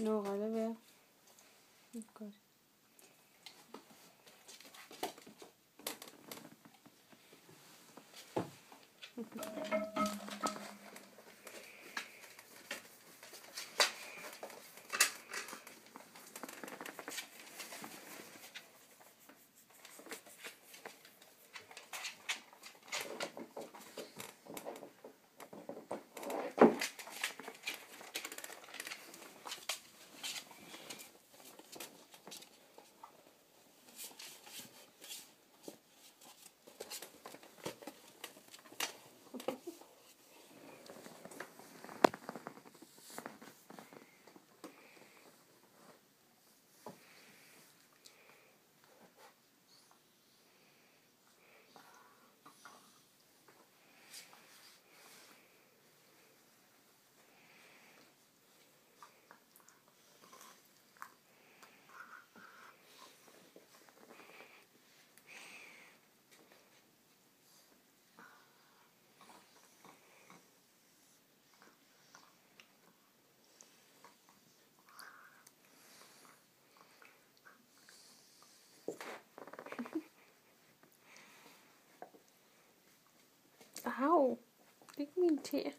No, galiba. Of course. Ow. Give me tea.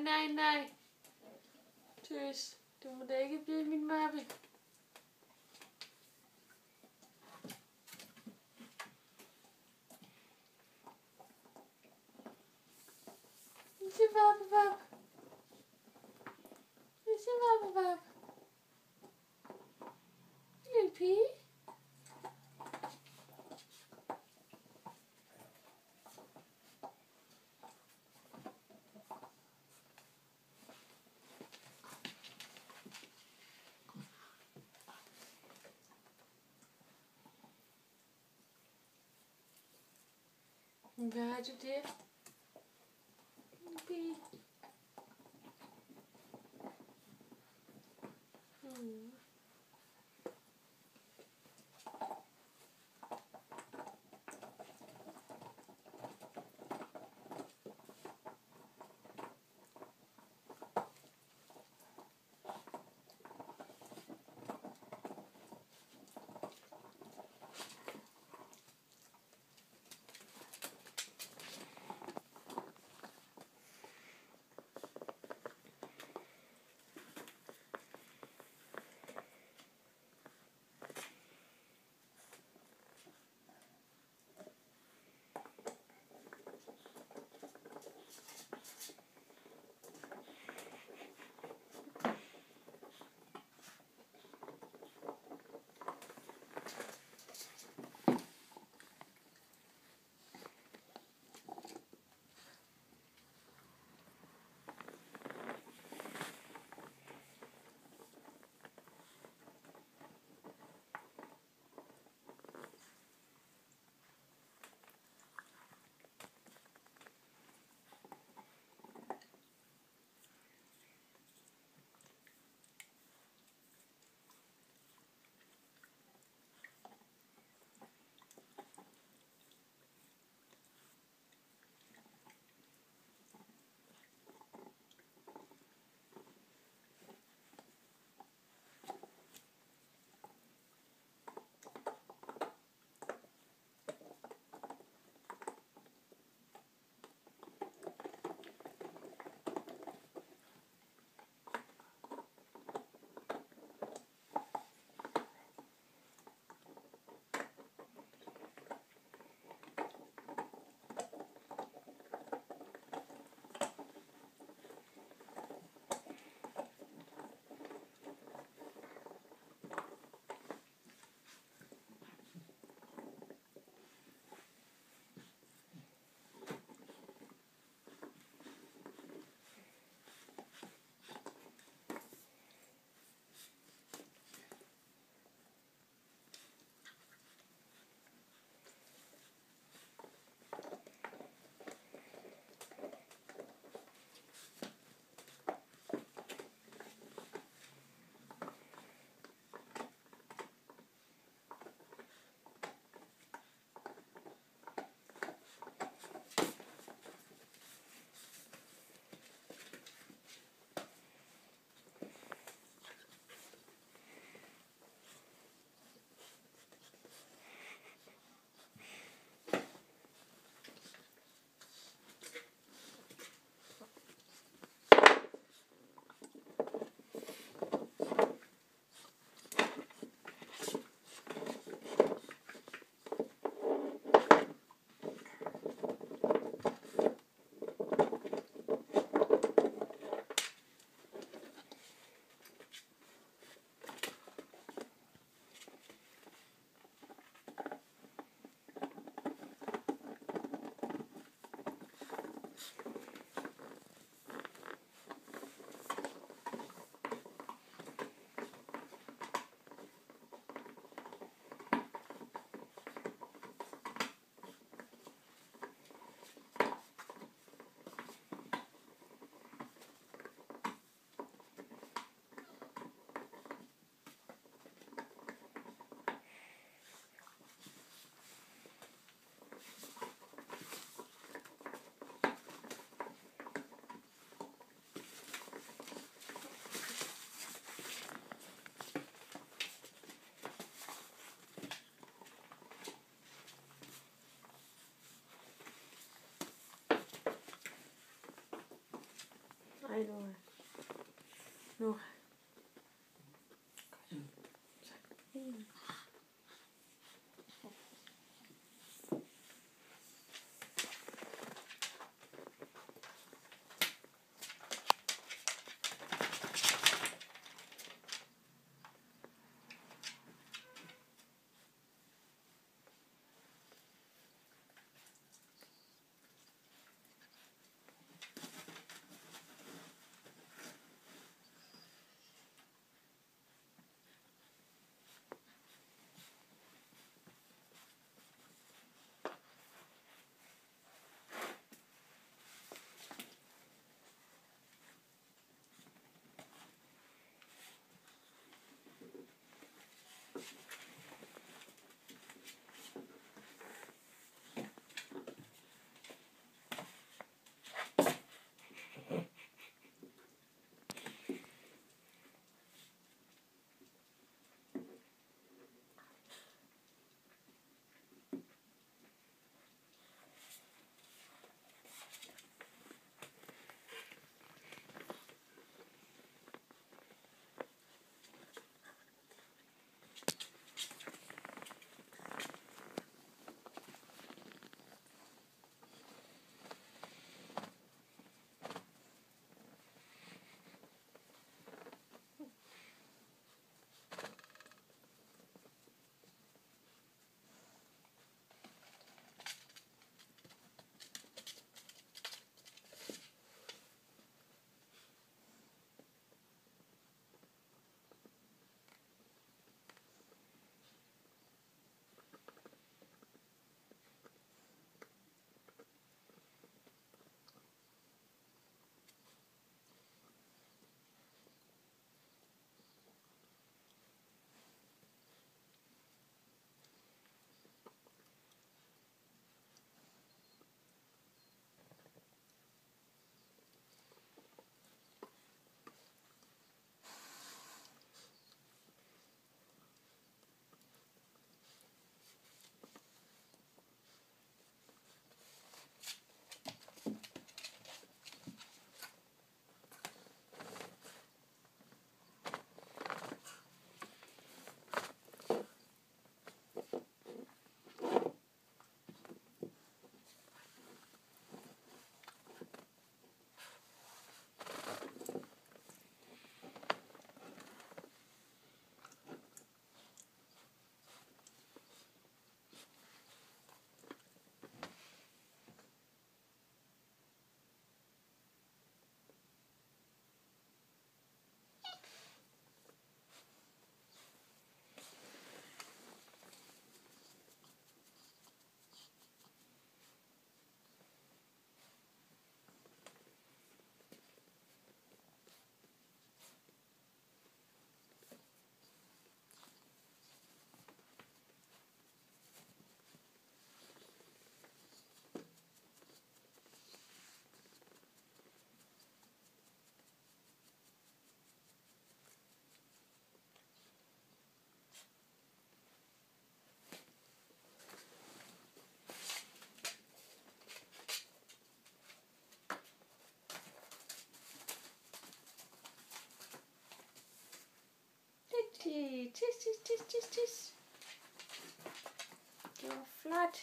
Nej, nej, nej. Tøs, du må da ikke blive min mappe. Ikke mappe, mappe. Ikke mappe, mappe. Lille Verde. Be. Hmm. No. Christmas. Tis, tis, tis, tis, tis. Var flot.